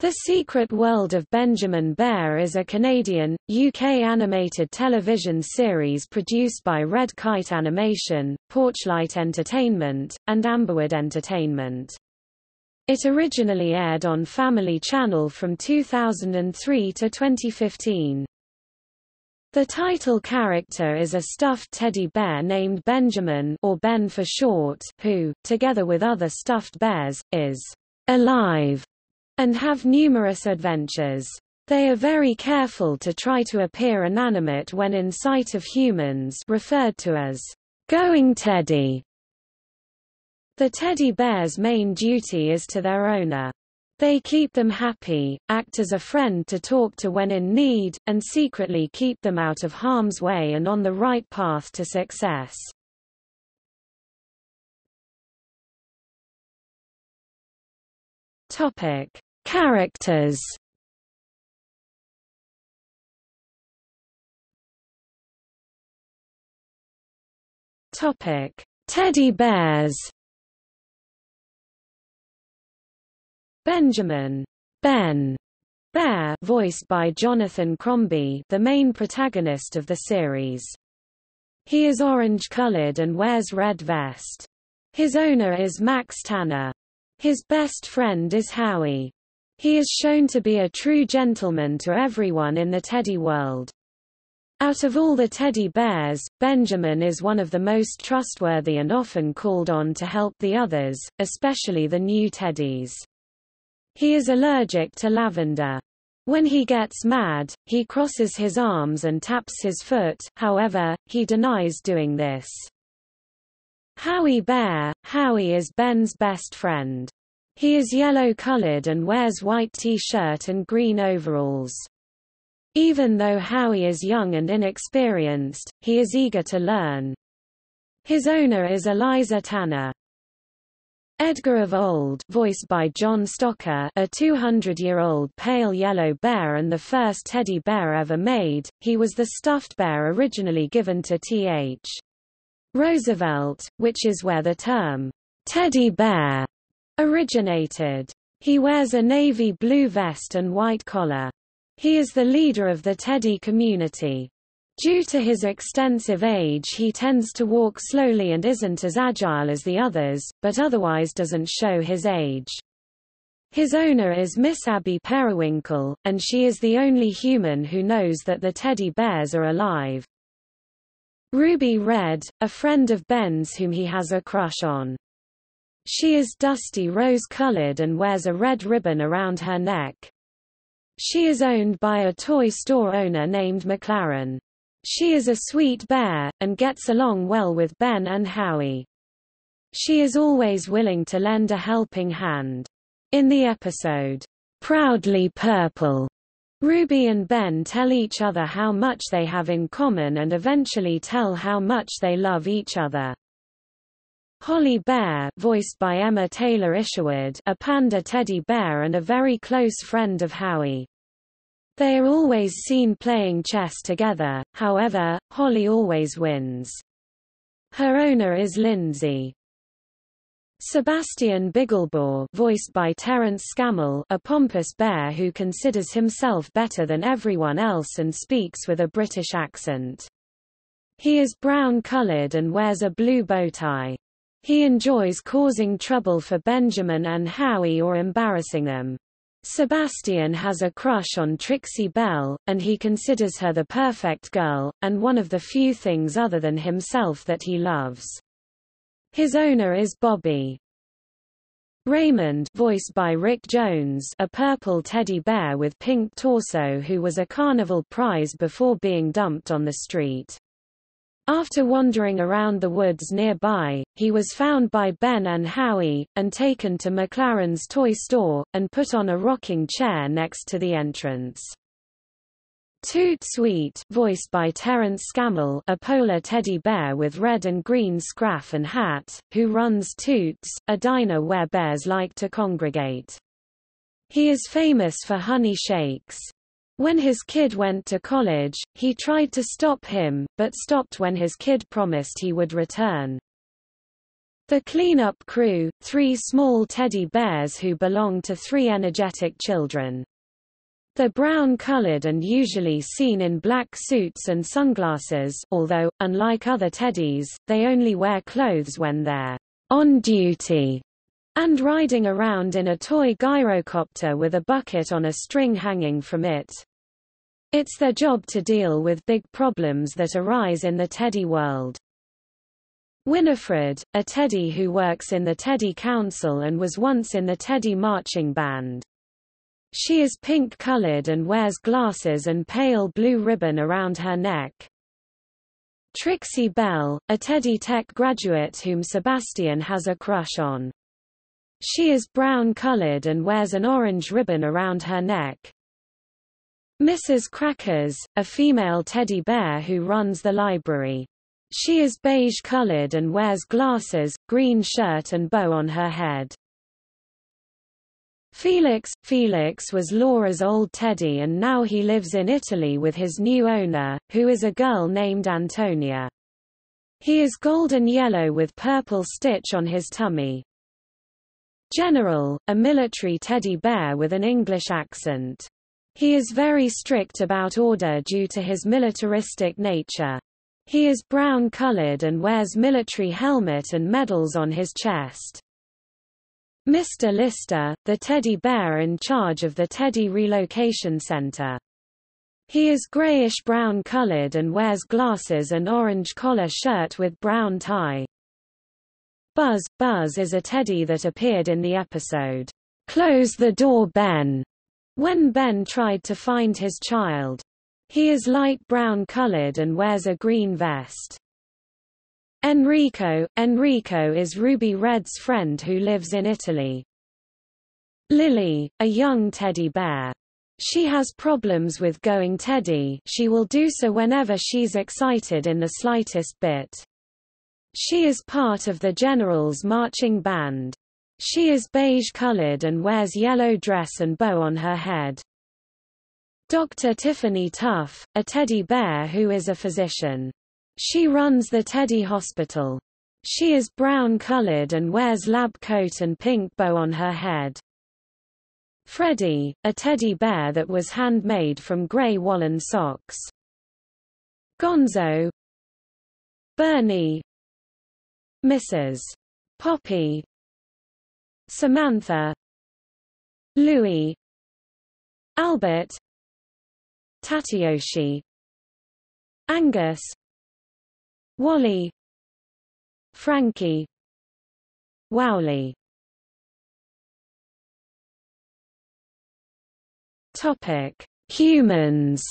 The Secret World of Benjamin Bear is a Canadian, UK animated television series produced by Red Kite Animation, Porchlight Entertainment, and Amberwood Entertainment. It originally aired on Family Channel from 2003 to 2015. The title character is a stuffed teddy bear named Benjamin or Ben for short, who, together with other stuffed bears, is alive and have numerous adventures. They are very careful to try to appear inanimate when in sight of humans referred to as going teddy. The teddy bear's main duty is to their owner. They keep them happy, act as a friend to talk to when in need, and secretly keep them out of harm's way and on the right path to success. Topic: Characters Topic: Teddy bears. Benjamin Ben Bear, voiced by Jonathan Crombie, the main protagonist of the series. He is orange-colored and wears red vest. His owner is Max Tanner. His best friend is Howie. He is shown to be a true gentleman to everyone in the teddy world. Out of all the teddy bears, Benjamin is one of the most trustworthy and often called on to help the others, especially the new teddies. He is allergic to lavender. When he gets mad, he crosses his arms and taps his foot, however, he denies doing this. Howie Bear, Howie is Ben's best friend. He is yellow-colored and wears white t-shirt and green overalls. Even though Howie is young and inexperienced, he is eager to learn. His owner is Eliza Tanner. Edgar of Old voiced by John Stocker a 200-year-old pale yellow bear and the first teddy bear ever made, he was the stuffed bear originally given to T.H. Roosevelt, which is where the term, teddy bear, originated. He wears a navy blue vest and white collar. He is the leader of the Teddy community. Due to his extensive age he tends to walk slowly and isn't as agile as the others, but otherwise doesn't show his age. His owner is Miss Abby Periwinkle, and she is the only human who knows that the teddy bears are alive. Ruby Red, a friend of Ben's whom he has a crush on. She is dusty rose-colored and wears a red ribbon around her neck. She is owned by a toy store owner named McLaren. She is a sweet bear, and gets along well with Ben and Howie. She is always willing to lend a helping hand. In the episode, Proudly Purple, Ruby and Ben tell each other how much they have in common and eventually tell how much they love each other. Holly Bear voiced by Emma Taylor Isherwood a panda teddy bear and a very close friend of Howie. They are always seen playing chess together, however, Holly always wins. Her owner is Lindsay. Sebastian Bigglebore voiced by Terrence Scammell a pompous bear who considers himself better than everyone else and speaks with a British accent. He is brown-colored and wears a blue bow tie. He enjoys causing trouble for Benjamin and Howie or embarrassing them. Sebastian has a crush on Trixie Belle, and he considers her the perfect girl, and one of the few things other than himself that he loves. His owner is Bobby. Raymond voiced by Rick Jones a purple teddy bear with pink torso who was a carnival prize before being dumped on the street. After wandering around the woods nearby, he was found by Ben and Howie, and taken to McLaren's toy store, and put on a rocking chair next to the entrance. Toot Sweet voiced by Terrence Scammell a polar teddy bear with red and green scruff and hat, who runs Toots, a diner where bears like to congregate. He is famous for honey shakes. When his kid went to college, he tried to stop him, but stopped when his kid promised he would return. The cleanup crew, three small teddy bears who belong to three energetic children. They're brown-colored and usually seen in black suits and sunglasses although, unlike other teddies, they only wear clothes when they're on duty and riding around in a toy gyrocopter with a bucket on a string hanging from it. It's their job to deal with big problems that arise in the teddy world. Winifred, a teddy who works in the Teddy Council and was once in the Teddy Marching Band. She is pink-colored and wears glasses and pale blue ribbon around her neck. Trixie Belle, a Teddy Tech graduate whom Sebastian has a crush on. She is brown-colored and wears an orange ribbon around her neck. Mrs. Crackers, a female teddy bear who runs the library. She is beige-colored and wears glasses, green shirt and bow on her head. Felix Felix was Laura's old teddy and now he lives in Italy with his new owner, who is a girl named Antonia. He is golden yellow with purple stitch on his tummy. General, a military teddy bear with an English accent. He is very strict about order due to his militaristic nature. He is brown-colored and wears military helmet and medals on his chest. Mr. Lister, the teddy bear in charge of the Teddy Relocation Center. He is grayish-brown colored and wears glasses and orange collar shirt with brown tie. Buzz Buzz is a teddy that appeared in the episode, Close the Door Ben, when Ben tried to find his child. He is light brown colored and wears a green vest. Enrico Enrico is Ruby Red's friend who lives in Italy. Lily, a young teddy bear. She has problems with going teddy she will do so whenever she's excited in the slightest bit. She is part of the General's marching band. She is beige-colored and wears yellow dress and bow on her head. Dr. Tiffany Tuff, a teddy bear who is a physician. She runs the Teddy Hospital. She is brown-colored and wears lab coat and pink bow on her head. Freddie, a teddy bear that was handmade from gray woolen socks. Gonzo Bernie Mrs. Poppy Samantha Louis Albert Tatayoshi Angus Wally Frankie Wowley Topic Humans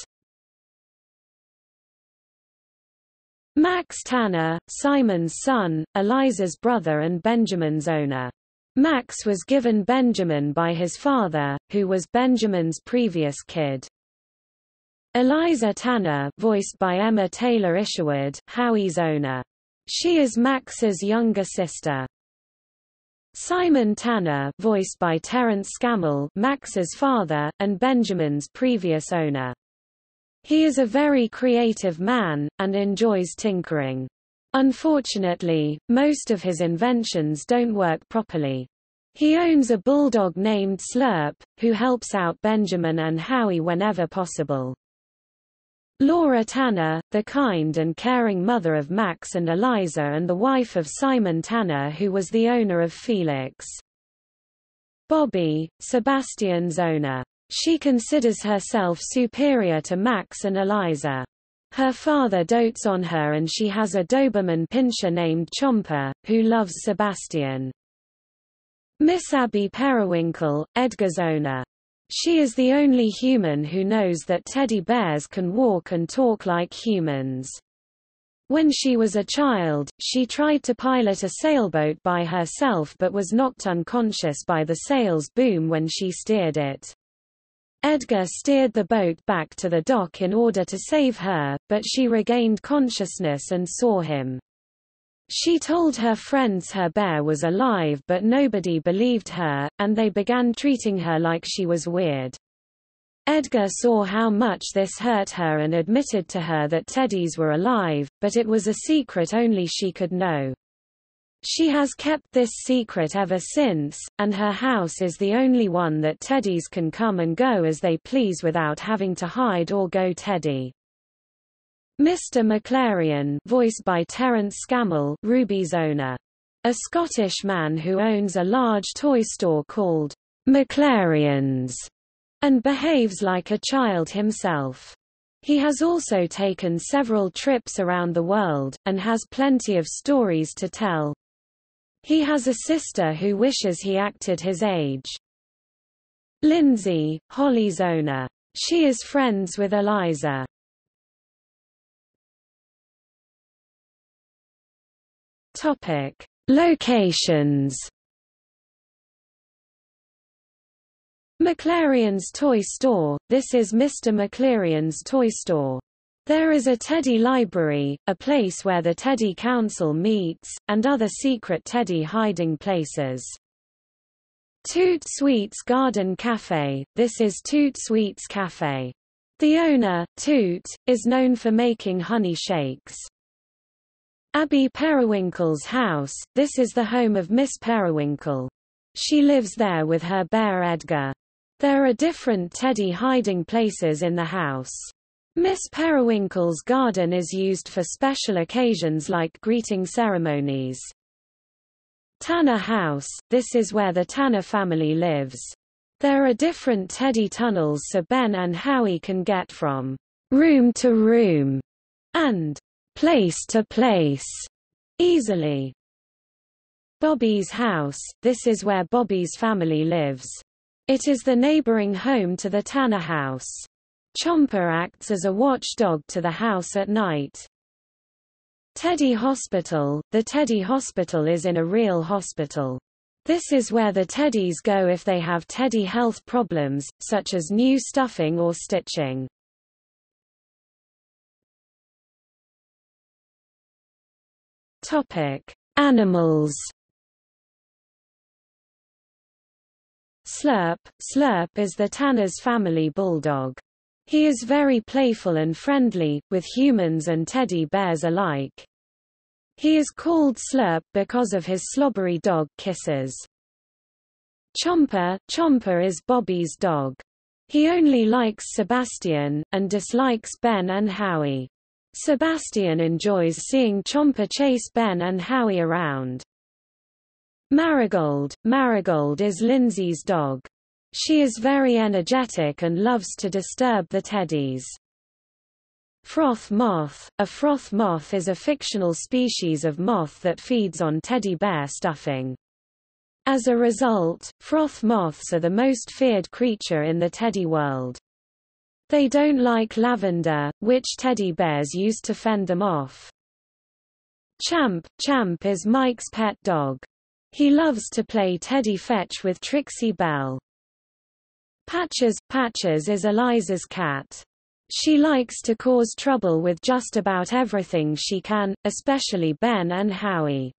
Max Tanner, Simon's son, Eliza's brother and Benjamin's owner. Max was given Benjamin by his father, who was Benjamin's previous kid. Eliza Tanner voiced by Emma Taylor Isherwood, Howie's owner. She is Max's younger sister. Simon Tanner voiced by Terrence Scammell, Max's father, and Benjamin's previous owner. He is a very creative man, and enjoys tinkering. Unfortunately, most of his inventions don't work properly. He owns a bulldog named Slurp, who helps out Benjamin and Howie whenever possible. Laura Tanner, the kind and caring mother of Max and Eliza and the wife of Simon Tanner who was the owner of Felix. Bobby, Sebastian's owner. She considers herself superior to Max and Eliza. Her father dotes on her and she has a Doberman pinscher named Chomper, who loves Sebastian. Miss Abby Periwinkle, Edgar's owner. She is the only human who knows that teddy bears can walk and talk like humans. When she was a child, she tried to pilot a sailboat by herself but was knocked unconscious by the sail's boom when she steered it. Edgar steered the boat back to the dock in order to save her, but she regained consciousness and saw him. She told her friends her bear was alive but nobody believed her, and they began treating her like she was weird. Edgar saw how much this hurt her and admitted to her that teddies were alive, but it was a secret only she could know. She has kept this secret ever since, and her house is the only one that teddies can come and go as they please without having to hide or go teddy. Mr. McLarian voiced by Terrence Scammell Ruby's owner. A Scottish man who owns a large toy store called McLarian's and behaves like a child himself. He has also taken several trips around the world, and has plenty of stories to tell. He has a sister who wishes he acted his age. Lindsay, Holly's owner. She is friends with Eliza. Topic: Locations. McLarian's Toy Store. This is Mr. McLarian's toy store. There is a Teddy Library, a place where the Teddy Council meets, and other secret Teddy hiding places. Toot Sweets Garden Cafe, this is Toot Sweets Cafe. The owner, Toot, is known for making honey shakes. Abby Periwinkle's house, this is the home of Miss Periwinkle. She lives there with her bear Edgar. There are different Teddy hiding places in the house. Miss Periwinkle's garden is used for special occasions like greeting ceremonies. Tanner House, this is where the Tanner family lives. There are different Teddy tunnels so Ben and Howie can get from room to room and place to place easily. Bobby's house, this is where Bobby's family lives. It is the neighboring home to the Tanner house. Chomper acts as a watchdog to the house at night. Teddy Hospital The Teddy Hospital is in a real hospital. This is where the teddies go if they have teddy health problems, such as new stuffing or stitching. Topic: Animals. Slurp Slurp is the Tanner's family bulldog. He is very playful and friendly, with humans and teddy bears alike. He is called Slurp because of his slobbery dog kisses. Chomper Chomper is Bobby's dog. He only likes Sebastian, and dislikes Ben and Howie. Sebastian enjoys seeing Chomper chase Ben and Howie around. Marigold Marigold is Lindsay's dog. She is very energetic and loves to disturb the teddies. Froth moth A froth moth is a fictional species of moth that feeds on teddy bear stuffing. As a result, froth moths are the most feared creature in the teddy world. They don't like lavender, which teddy bears use to fend them off. Champ Champ is Mike's pet dog. He loves to play teddy fetch with Trixie Belle. Patches Patches is Eliza's cat. She likes to cause trouble with just about everything she can, especially Ben and Howie.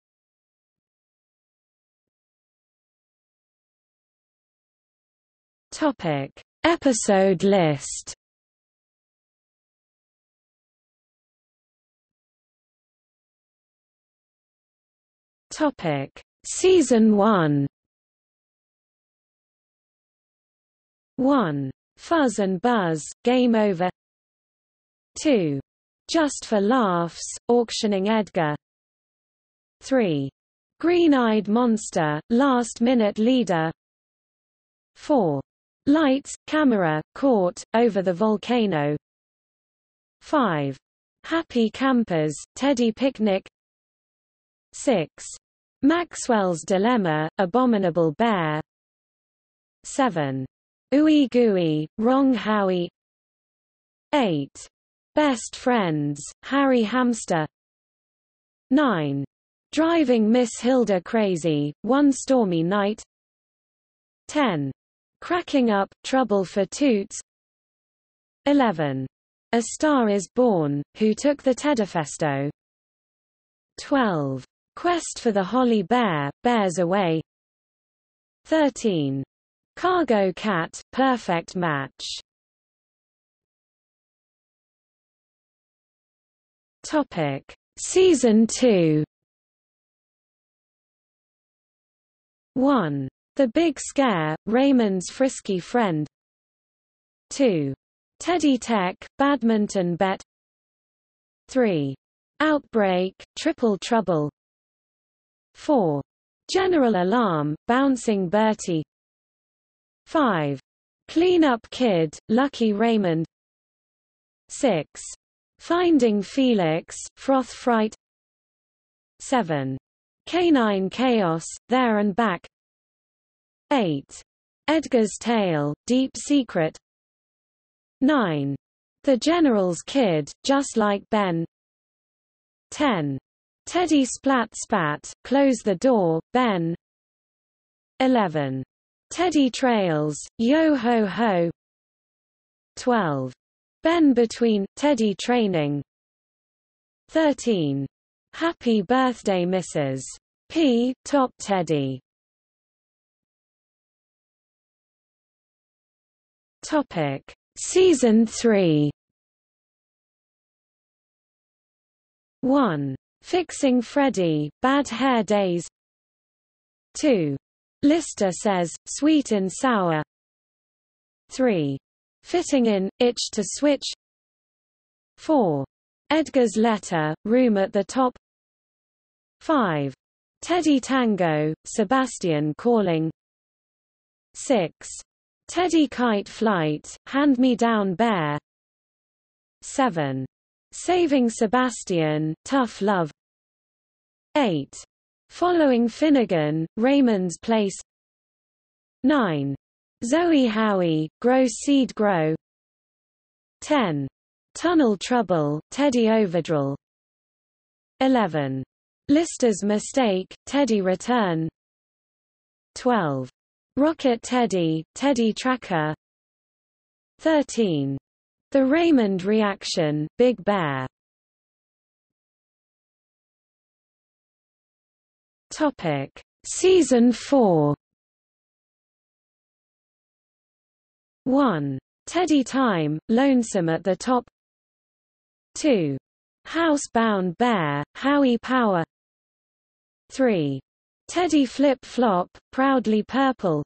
Topic: Episode list. Topic: Season 1. 1. Fuzz and Buzz, Game Over 2. Just for Laughs, Auctioning Edgar 3. Green-Eyed Monster, Last Minute Leader 4. Lights, Camera, Court, Over the Volcano 5. Happy Campers, Teddy Picnic 6. Maxwell's Dilemma, Abominable Bear 7. Gooey, Wrong Howie 8. Best Friends, Harry Hamster 9. Driving Miss Hilda Crazy, One Stormy Night 10. Cracking Up, Trouble for Toots 11. A Star is Born, Who Took the Tedifesto 12. Quest for the Holly Bear, Bears Away 13. Cargo Cat, perfect match. Topic: Season 2. 1. The Big Scare, Raymond's frisky friend 2. Teddy Tech, Badminton Bet 3. Outbreak, Triple Trouble 4. General Alarm, Bouncing Bertie 5. Clean Up Kid, Lucky Raymond 6. Finding Felix, Froth Fright 7. Canine Chaos, There and Back 8. Edgar's Tale, Deep Secret 9. The General's Kid, Just Like Ben 10. Teddy Splat Spat, Close the Door, Ben 11. Teddy Trails, Yo Ho Ho 12. Ben Between, Teddy Training 13. Happy Birthday Mrs. P. Top Teddy Topic. Season 3 1. Fixing Freddy, Bad Hair Days 2. Lister says, Sweet and Sour 3. Fitting in, Itch to Switch 4. Edgar's Letter, Room at the Top 5. Teddy Tango, Sebastian Calling 6. Teddy Kite Flight, Hand Me Down Bear 7. Saving Sebastian, Tough Love 8. Following Finnegan, Raymond's Place 9. Zoe Howie, Grow Seed Grow 10. Tunnel Trouble, Teddy Overdrill 11. Lister's Mistake, Teddy Return 12. Rocket Teddy, Teddy Tracker 13. The Raymond Reaction, Big Bear Topic. Season 4 1. Teddy Time, Lonesome at the Top 2. Housebound Bear, Howie Power 3. Teddy Flip Flop, Proudly Purple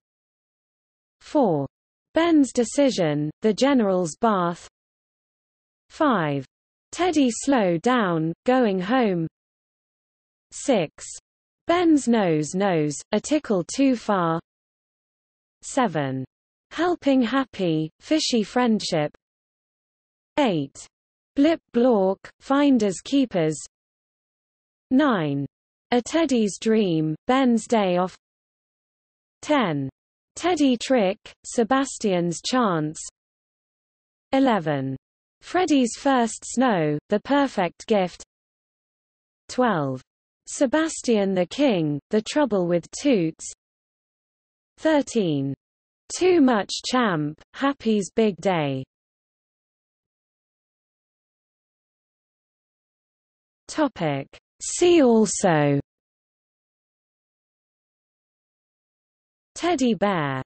4. Ben's Decision, The General's Bath 5. Teddy Slow Down, Going Home 6. Ben's Nose Nose, A Tickle Too Far 7. Helping Happy, Fishy Friendship 8. Blip Blork, Finders Keepers 9. A Teddy's Dream, Ben's Day Off 10. Teddy Trick, Sebastian's Chance 11. Freddy's First Snow, The Perfect Gift 12. Sebastian the King, The Trouble with Toots 13. Too Much Champ, Happy's Big Day Topic. See also Teddy bear